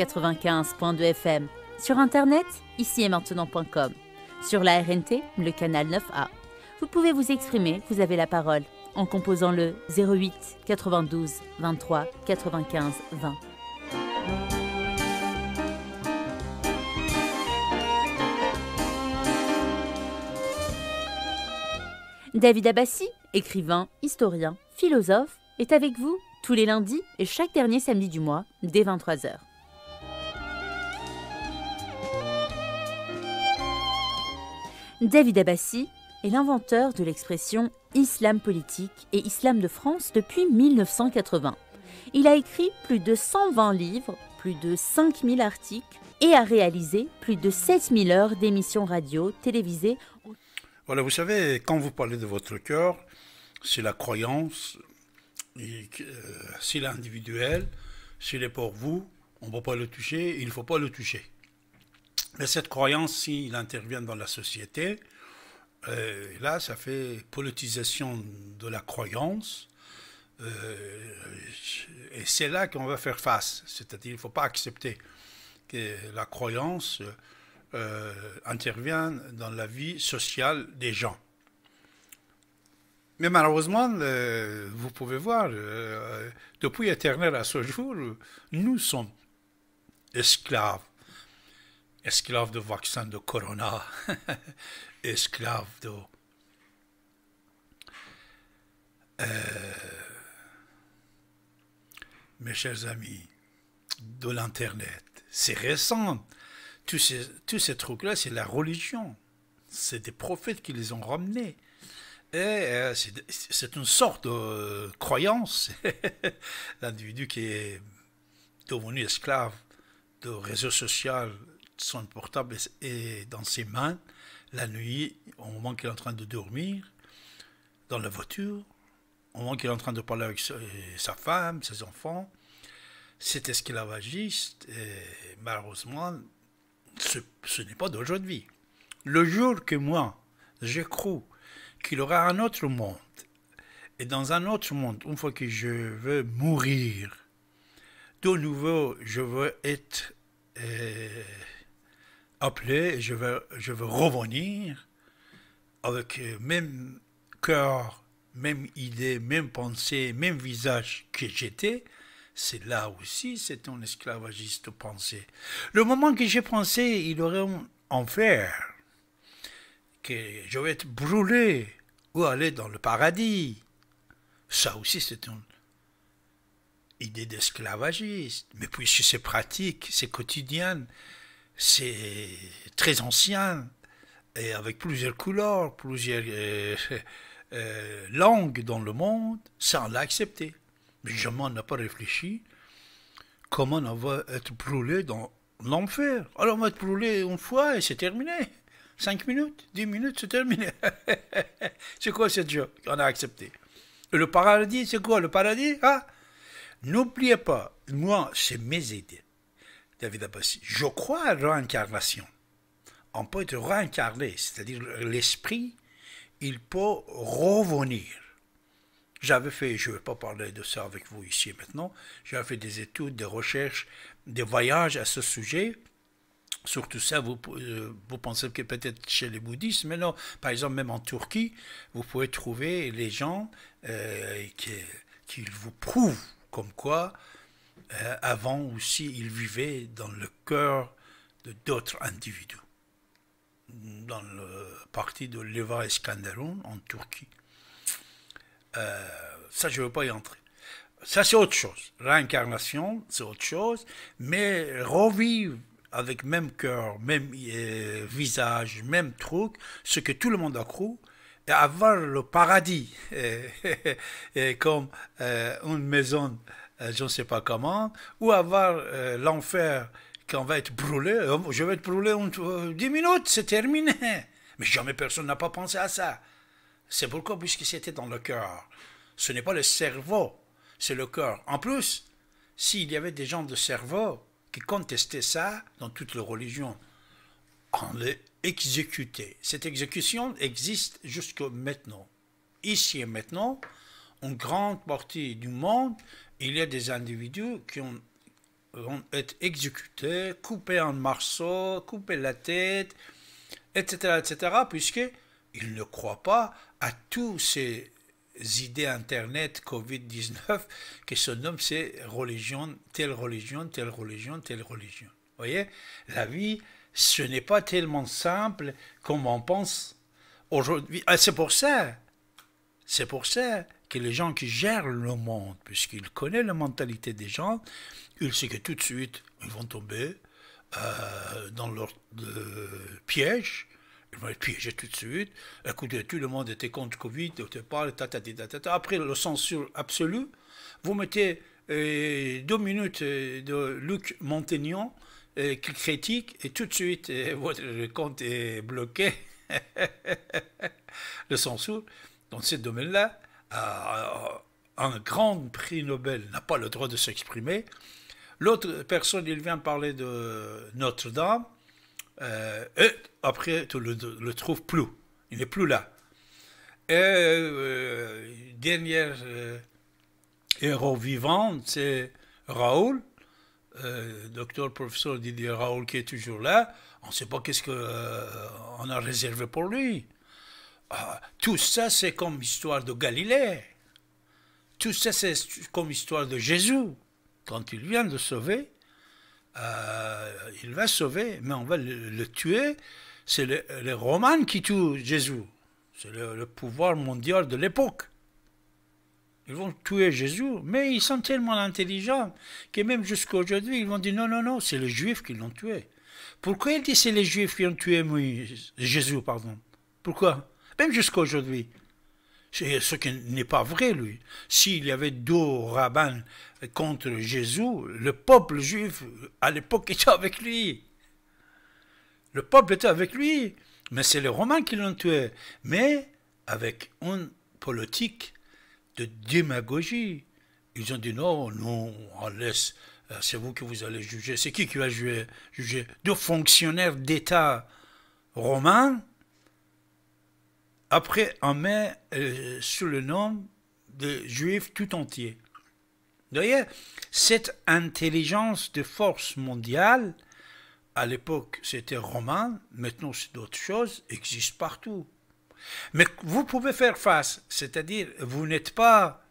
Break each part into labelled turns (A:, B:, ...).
A: 95.2 FM. Sur internet, ici et maintenant.com. Sur la RNT, le canal 9A. Vous pouvez vous exprimer, vous avez la parole, en composant le 08 92 23 95 20. David Abbassi, écrivain, historien, philosophe, est avec vous tous les lundis et chaque dernier samedi du mois dès 23h. David Abbassi est l'inventeur de l'expression islam politique et islam de France depuis 1980. Il a écrit plus de 120 livres, plus de 5000 articles et a réalisé plus de 7000 heures d'émissions radio, télévisées.
B: Voilà, vous savez, quand vous parlez de votre cœur, c'est la croyance, euh, c'est l'individuel, s'il est pour vous, on ne peut pas le toucher, il ne faut pas le toucher. Mais cette croyance, s'il intervient dans la société, euh, là, ça fait politisation de la croyance. Euh, et c'est là qu'on va faire face. C'est-à-dire qu'il ne faut pas accepter que la croyance euh, intervienne dans la vie sociale des gens. Mais malheureusement, vous pouvez voir, depuis éternel à ce jour, nous sommes esclaves esclave de vaccin de corona, esclave de... Euh, mes chers amis, de l'Internet, c'est récent. Tous ces, tous trucs-là, c'est la religion. C'est des prophètes qui les ont ramenés. Et euh, c'est une sorte de croyance. L'individu qui est devenu esclave de réseaux sociaux son portable est dans ses mains la nuit, au moment qu'il est en train de dormir, dans la voiture, au moment qu'il est en train de parler avec sa femme, ses enfants. C'est esclavagiste et malheureusement, ce, ce n'est pas d'aujourd'hui. Le jour que moi, je crois qu'il aura un autre monde, et dans un autre monde, une fois que je veux mourir, de nouveau, je veux être euh, appelé je veux, je veux revenir avec euh, même cœur, même idée, même pensée, même visage que j'étais, c'est là aussi, c'est un esclavagiste pensée. Le moment que j'ai pensé, il aurait un enfer, que je vais être brûlé ou aller dans le paradis. Ça aussi, c'est une idée d'esclavagiste. Mais puisque c'est pratique, c'est quotidien, c'est très ancien, et avec plusieurs couleurs, plusieurs euh, euh, langues dans le monde, ça on l'a accepté. Mais jamais on n'a pas réfléchi comment on va être brûlé dans l'enfer? Alors on va être brûlé une fois et c'est terminé. Cinq minutes, dix minutes, c'est terminé. c'est quoi cette chose qu'on a accepté le paradis, c'est quoi le paradis ah N'oubliez pas, moi, c'est mes idées. David Abbassi. Je crois à la réincarnation. On peut être réincarné, c'est-à-dire l'esprit, il peut revenir. J'avais fait, je ne vais pas parler de ça avec vous ici maintenant, j'avais fait des études, des recherches, des voyages à ce sujet. Surtout ça, vous, euh, pensez que peut-être chez les bouddhistes, mais non, par exemple, même en Turquie, vous pouvez trouver les gens euh, qui vous prouvent comme quoi euh, avant aussi, il vivait dans le cœur de d'autres individus, dans le parti de Leva Eskanderun en Turquie. Euh, ça, je ne veux pas y entrer. Ça, c'est autre chose. Réincarnation, c'est autre chose, mais revivre avec même cœur, même euh, visage, même truc, ce que tout le monde a cru, et avoir le paradis, comme une maison euh, je ne sais pas comment, ou avoir euh, l'enfer qu'on va être brûlé, euh, je vais être brûlé en 10 minutes, c'est terminé. Mais jamais personne n'a pas pensé à ça. C'est pourquoi, puisque c'était dans le cœur, ce n'est pas le cerveau, c'est le cœur. En plus, s'il y avait des gens de cerveau qui contestaient ça dans toutes les religions, on les exécutait. Cette exécution existe jusqu'à maintenant. Ici et maintenant, une grande partie du monde il y a des individus qui ont vont être exécutés, coupés en morceaux, coupés la tête, etc., etc., puisqu'ils ne croient pas à tous ces idées Internet, Covid-19, qui se nomment ces religions, telle religion, telle religion, telle religion. Vous voyez, la vie, ce n'est pas tellement simple comme on pense aujourd'hui. Ah, c'est pour ça, c'est pour ça que les gens qui gèrent le monde, puisqu'ils connaissent la mentalité des gens, ils savent que tout de suite, ils vont tomber euh, dans leur piège. Ils vont être piégés tout de suite. Écoutez, tout le monde était contre Covid, pas, après le censure absolue, vous mettez euh, deux minutes euh, de Luc Montaignan qui critique et tout de suite votre compte est bloqué. le censure dans ce domaine-là, un grand prix Nobel n'a pas le droit de s'exprimer. L'autre personne, il vient parler de Notre-Dame, euh, et après, tu le, le trouves plus. Il n'est plus là. Et euh, dernier euh, héros vivant, c'est Raoul, docteur, professeur Didier Raoul, qui est toujours là. On ne sait pas qu'est-ce qu'on a réservé pour lui. Ah, tout ça, c'est comme histoire de Galilée. Tout ça, c'est comme histoire de Jésus. Quand il vient de sauver, euh, il va sauver, mais on va le, tuer. C'est les, Romains qui tuent Jésus. C'est le, pouvoir mondial de l'époque. Ils vont tuer Jésus, mais ils sont tellement intelligents que même jusqu'à aujourd'hui, ils vont dire non, non, non, c'est les Juifs qui l'ont tué. Pourquoi il dit c'est les Juifs qui ont tué Jésus, pardon? Pourquoi? Même jusqu'à aujourd'hui. Ce qui n'est pas vrai, lui. S'il y avait deux rabbins contre Jésus, le peuple juif, à l'époque, était avec lui. Le peuple était avec lui. Mais c'est les Romains qui l'ont tué. Mais avec une politique de démagogie. Ils ont dit non, non, on laisse, euh, c'est vous qui vous allez juger. C'est qui qui va juger? Deux fonctionnaires d'État romains après, on met euh, sous le nom de juifs tout entier. D'ailleurs, cette intelligence de force mondiale, à l'époque c'était romain, maintenant c'est d'autres choses, existe partout. Mais vous pouvez faire face, c'est-à-dire vous n'êtes pas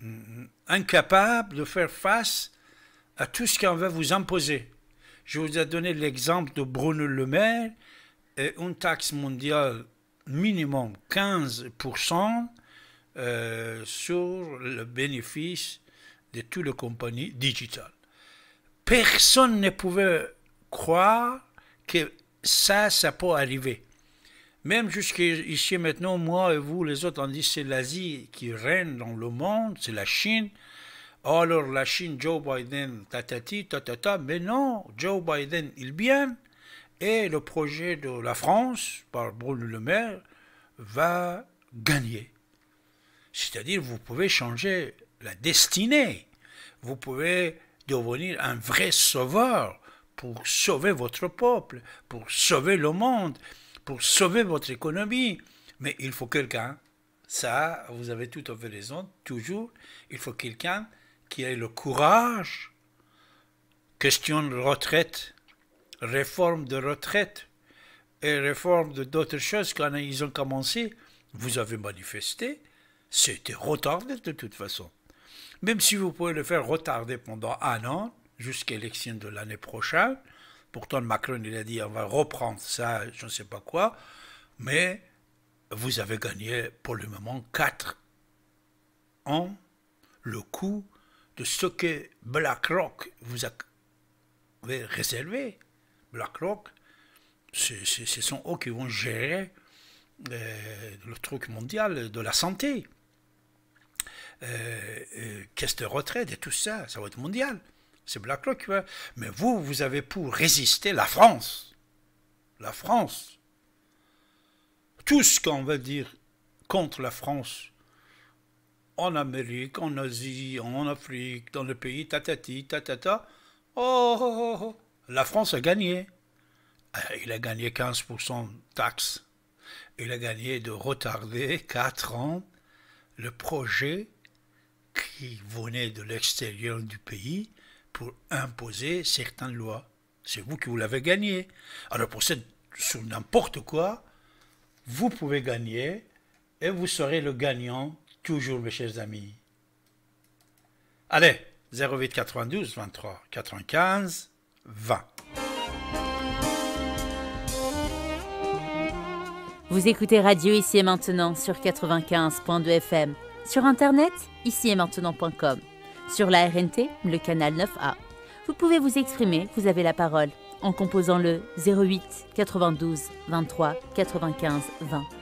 B: mm, incapable de faire face à tout ce qu'on va vous imposer. Je vous ai donné l'exemple de Bruno Le Maire et une taxe mondiale minimum 15% euh, sur le bénéfice de toutes les compagnies digitales. Personne ne pouvait croire que ça, ça peut arriver. Même jusqu'ici maintenant, moi et vous, les autres, on dit c'est l'Asie qui règne dans le monde, c'est la Chine. Alors la Chine, Joe Biden, tatati, tatata, mais non, Joe Biden, il vient et le projet de la France, par Bruno Le Maire, va gagner. C'est-à-dire, vous pouvez changer la destinée. Vous pouvez devenir un vrai sauveur pour sauver votre peuple, pour sauver le monde, pour sauver votre économie. Mais il faut quelqu'un, ça, vous avez tout à fait raison, toujours, il faut quelqu'un qui ait le courage, question de retraite, réforme de retraite et réforme de d'autres choses quand ils ont commencé, vous avez manifesté, c'était retardé de toute façon. Même si vous pouvez le faire retarder pendant un an, jusqu'à l'élection de l'année prochaine, pourtant Macron il a dit on va reprendre ça, je ne sais pas quoi, mais vous avez gagné pour le moment quatre ans le coût de ce que BlackRock vous a réservé. BlackRock, ce sont eux qui vont gérer euh, le truc mondial de la santé. Euh, euh, caisse de retraite et tout ça, ça va être mondial. C'est BlackRock. va. Mais vous, vous avez pour résister la France. La France. Tout ce qu'on va dire contre la France en Amérique, en Asie, en Afrique, dans le pays, tatati, tatata. Oh, oh, oh, oh. La France a gagné. Euh, il a gagné 15% de taxes. Il a gagné de retarder 4 ans le projet qui venait de l'extérieur du pays pour imposer certaines lois. C'est vous qui vous l'avez gagné. Alors pour cette, sur n'importe quoi, vous pouvez gagner et vous serez le gagnant toujours, mes chers amis. Allez, 08 92 23 95 20.
A: Vous écoutez Radio Ici et Maintenant sur 95.2 FM, sur Internet, ici et maintenant.com, sur la RNT, le canal 9A. Vous pouvez vous exprimer, vous avez la parole, en composant le 08 92 23 95 20.